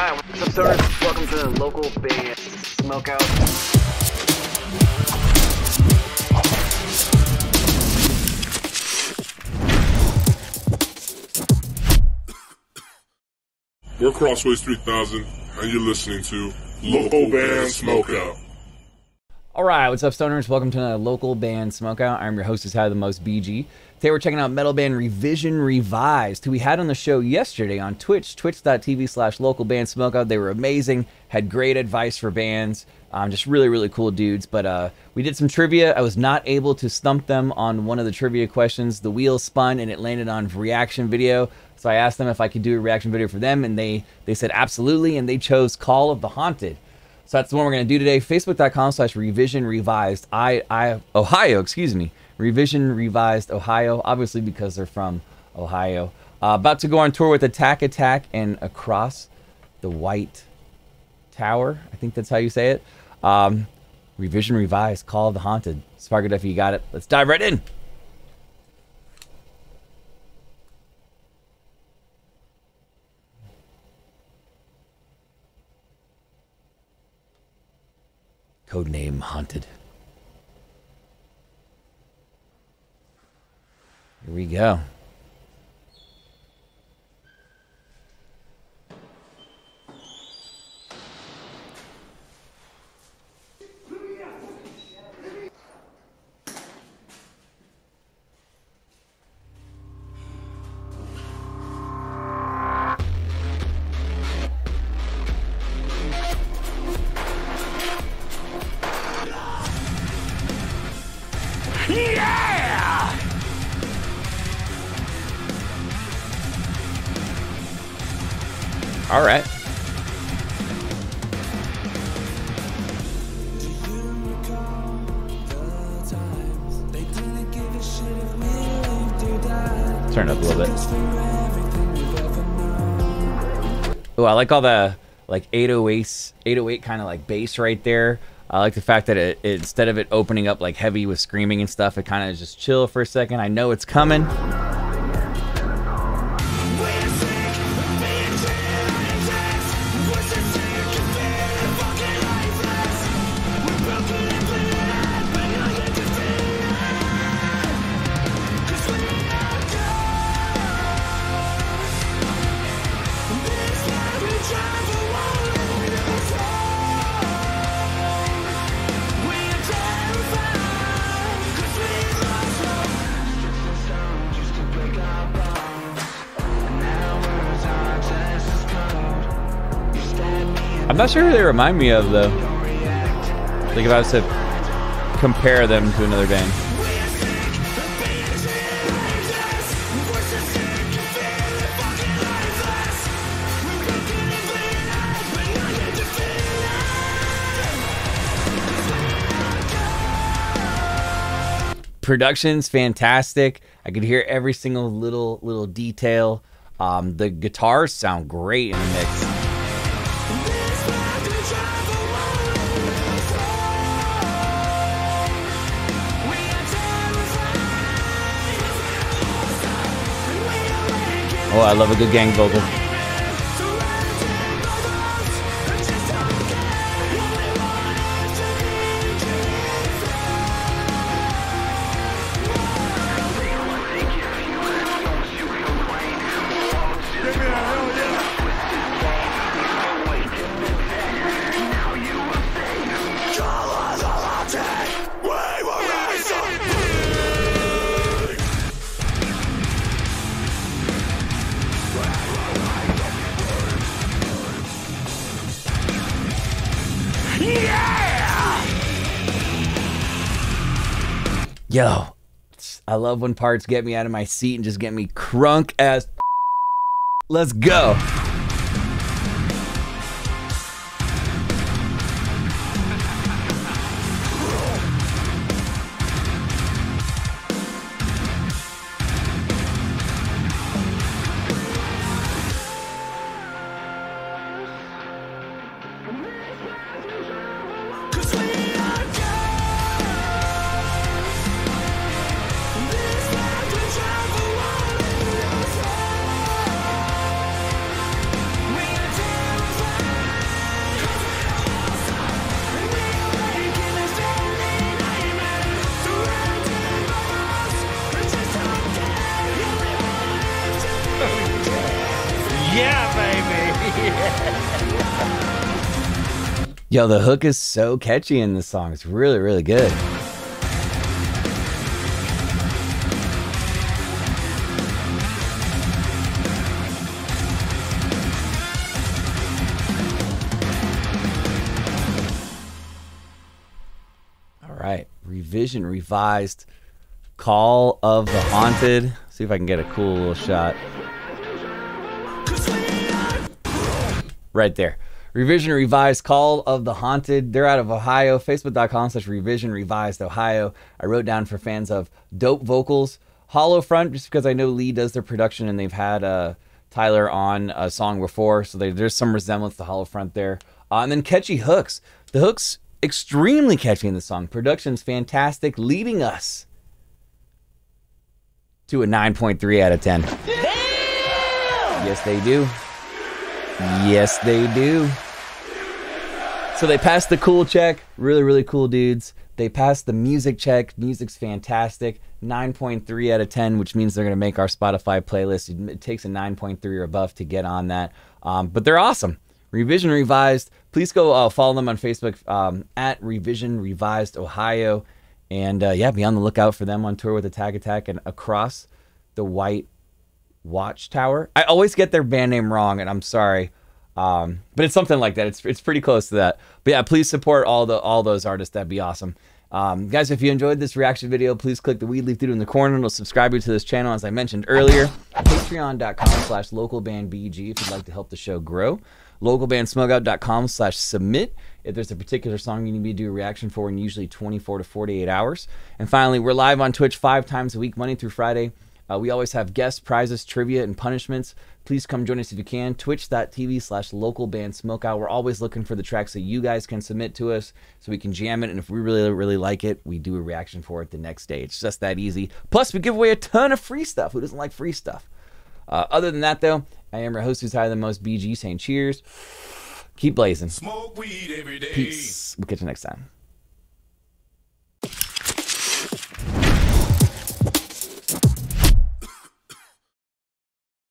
Hi, what's up, stoners? Welcome to the local band Smokeout. We're Crossways 3000, and you're listening to Local Band Smokeout. All right, what's up, stoners? Welcome to another local band smokeout. I'm your host, who's had the most BG. Today we're checking out metal band Revision Revised, who we had on the show yesterday on Twitch, twitch.tv slash local band smokeout. They were amazing, had great advice for bands, um, just really, really cool dudes. But uh, we did some trivia. I was not able to stump them on one of the trivia questions. The wheel spun and it landed on reaction video. So I asked them if I could do a reaction video for them, and they they said absolutely, and they chose Call of the Haunted. So that's the one we're going to do today. Facebook.com slash revision revised. I, I, Ohio, excuse me. Revision revised Ohio, obviously because they're from Ohio. Uh, about to go on tour with Attack Attack and Across the White Tower. I think that's how you say it. Um, revision revised, Call of the Haunted. Sparker Duffy, you got it. Let's dive right in. Codename Haunted. Here we go. All right. Turn up a little bit. Oh, I like all the like 808 808 kind of like bass right there. I like the fact that it, it instead of it opening up like heavy with screaming and stuff, it kind of just chill for a second. I know it's coming. Not sure who they remind me of though. Like if I was to compare them to another band. Production's fantastic. I could hear every single little little detail. Um, the guitars sound great in the mix. Oh, I love a good gang vocal. Yo, I love when parts get me out of my seat and just get me crunk as. Let's go. Yo, the hook is so catchy in this song. It's really, really good. All right, revision, revised, Call of the Haunted. See if I can get a cool little shot. Right there. Revision Revised Call of the Haunted. They're out of Ohio. Facebook.com slash Revision Revised Ohio. I wrote down for fans of dope vocals. Hollow Front, just because I know Lee does their production and they've had uh, Tyler on a song before. So they, there's some resemblance to Hollow Front there. Uh, and then catchy hooks. The hooks extremely catchy in the song. Production's fantastic, leading us to a 9.3 out of 10. Yes, they do. Yes, they do. So they passed the cool check. Really, really cool dudes. They passed the music check. Music's fantastic. 9.3 out of 10, which means they're going to make our Spotify playlist. It takes a 9.3 or above to get on that. Um, but they're awesome. Revision Revised. Please go uh, follow them on Facebook um, at Revision Revised Ohio. And uh, yeah, be on the lookout for them on tour with Attack Attack and across the White Watchtower. I always get their band name wrong, and I'm sorry. Um, but it's something like that. It's it's pretty close to that. But yeah, please support all the all those artists. That'd be awesome. Um, guys, if you enjoyed this reaction video, please click the weed leaf dude in the corner. It'll subscribe you to this channel, as I mentioned earlier. Patreon.com slash localbandbg if you'd like to help the show grow. Localbandsmokeout.com slash submit if there's a particular song you need me to do a reaction for in usually 24 to 48 hours. And finally, we're live on Twitch five times a week, Monday through Friday. Uh, we always have guests, prizes, trivia, and punishments. Please come join us if you can. Twitch.tv slash local band smokeout. We're always looking for the tracks that you guys can submit to us so we can jam it. And if we really, really like it, we do a reaction for it the next day. It's just that easy. Plus, we give away a ton of free stuff. Who doesn't like free stuff? Uh, other than that, though, I am your host who's higher than most, BG, saying cheers. Keep blazing. Smoke weed every day. Peace. We'll catch you next time.